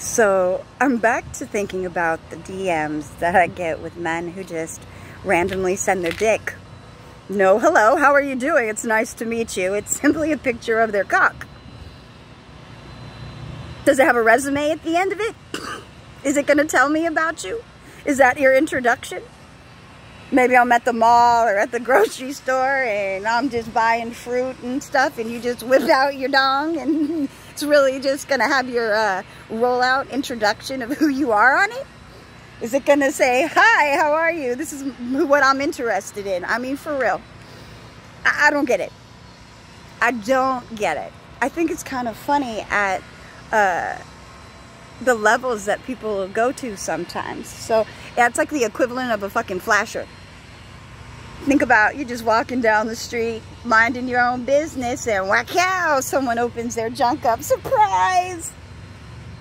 So I'm back to thinking about the DMs that I get with men who just randomly send their dick. No, hello, how are you doing? It's nice to meet you. It's simply a picture of their cock. Does it have a resume at the end of it? Is it going to tell me about you? Is that your introduction? Maybe I'm at the mall or at the grocery store and I'm just buying fruit and stuff and you just whip out your dong and it's really just going to have your uh, rollout introduction of who you are on it? Is it going to say, hi, how are you? This is what I'm interested in. I mean, for real. I, I don't get it. I don't get it. I think it's kind of funny at uh, the levels that people go to sometimes. So yeah, it's like the equivalent of a fucking flasher. Think about you just walking down the street, minding your own business, and cow, someone opens their junk up. Surprise!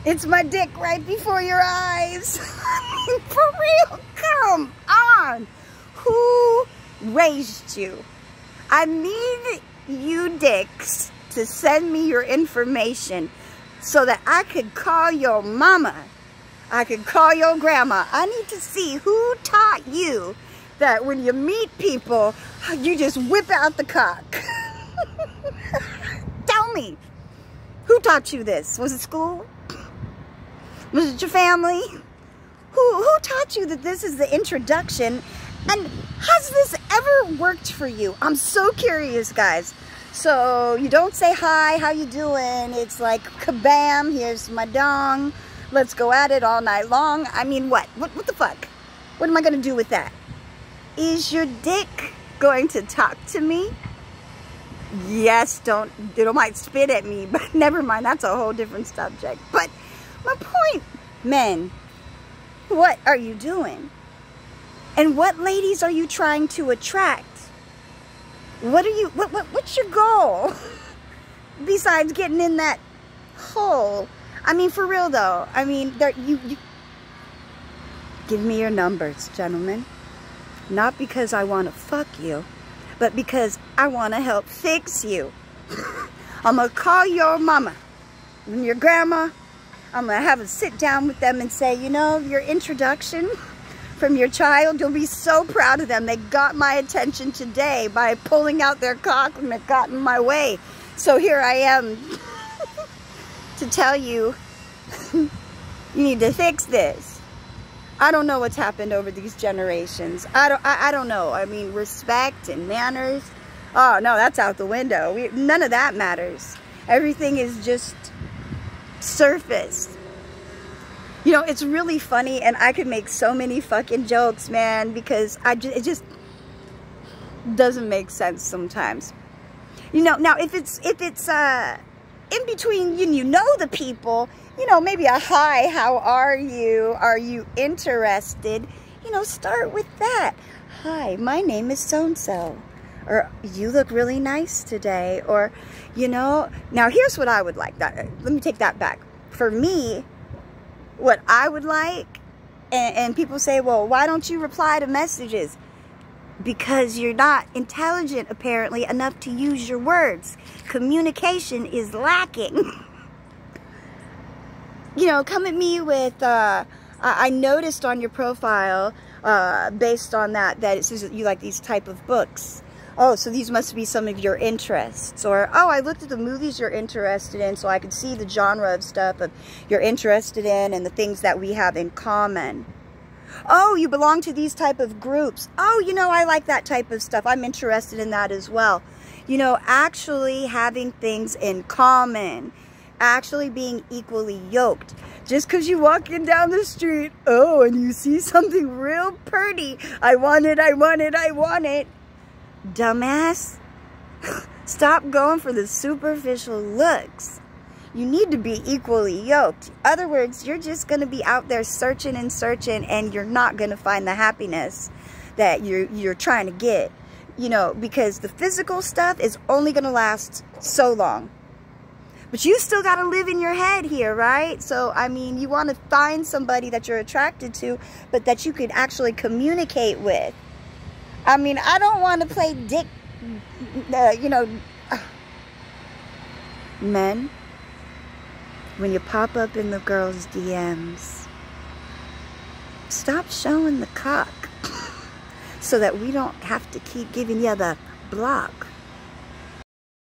It's my dick right before your eyes. For real, come on. Who raised you? I need you dicks to send me your information so that I could call your mama. I could call your grandma. I need to see who taught you that when you meet people, you just whip out the cock. Tell me, who taught you this? Was it school? Was it your family? Who, who taught you that this is the introduction? And has this ever worked for you? I'm so curious, guys. So you don't say hi, how you doing? It's like kabam, here's my dong. Let's go at it all night long. I mean, what? What, what the fuck? What am I to do with that? Is your dick going to talk to me? Yes, don't, it might spit at me, but never mind. That's a whole different subject. But my point, men, what are you doing? And what ladies are you trying to attract? What are you, what, what, what's your goal? Besides getting in that hole. I mean, for real though. I mean, there, you, you, give me your numbers, gentlemen. Not because I want to fuck you, but because I want to help fix you. I'm going to call your mama and your grandma. I'm going to have a sit down with them and say, you know, your introduction from your child, you'll be so proud of them. They got my attention today by pulling out their cock and it got in my way. So here I am to tell you, you need to fix this. I don't know what's happened over these generations. I don't, I, I don't know. I mean, respect and manners. Oh, no, that's out the window. We, none of that matters. Everything is just surface. You know, it's really funny and I could make so many fucking jokes, man, because I just, it just doesn't make sense sometimes. You know, now if it's, if it's, uh, in between you, you know the people, you know, maybe a hi, how are you? Are you interested? You know, start with that. Hi, my name is so-and-so. Or you look really nice today. Or, you know, now here's what I would like. That Let me take that back. For me, what I would like, and, and people say, well, why don't you reply to messages? Because you're not intelligent, apparently, enough to use your words. Communication is lacking. you know, come at me with, uh, I noticed on your profile, uh, based on that, that it says that you like these type of books oh, so these must be some of your interests. Or, oh, I looked at the movies you're interested in, so I could see the genre of stuff of you're interested in and the things that we have in common. Oh, you belong to these type of groups. Oh, you know, I like that type of stuff. I'm interested in that as well. You know, actually having things in common. Actually being equally yoked. Just because you're walking down the street, oh, and you see something real pretty. I want it, I want it, I want it dumbass. Stop going for the superficial looks. You need to be equally yoked. Other words, you're just going to be out there searching and searching and you're not going to find the happiness that you're, you're trying to get. You know, because the physical stuff is only going to last so long. But you still got to live in your head here, right? So, I mean, you want to find somebody that you're attracted to, but that you can actually communicate with. I mean, I don't want to play dick, uh, you know, men. When you pop up in the girls' DMs, stop showing the cock so that we don't have to keep giving you the block.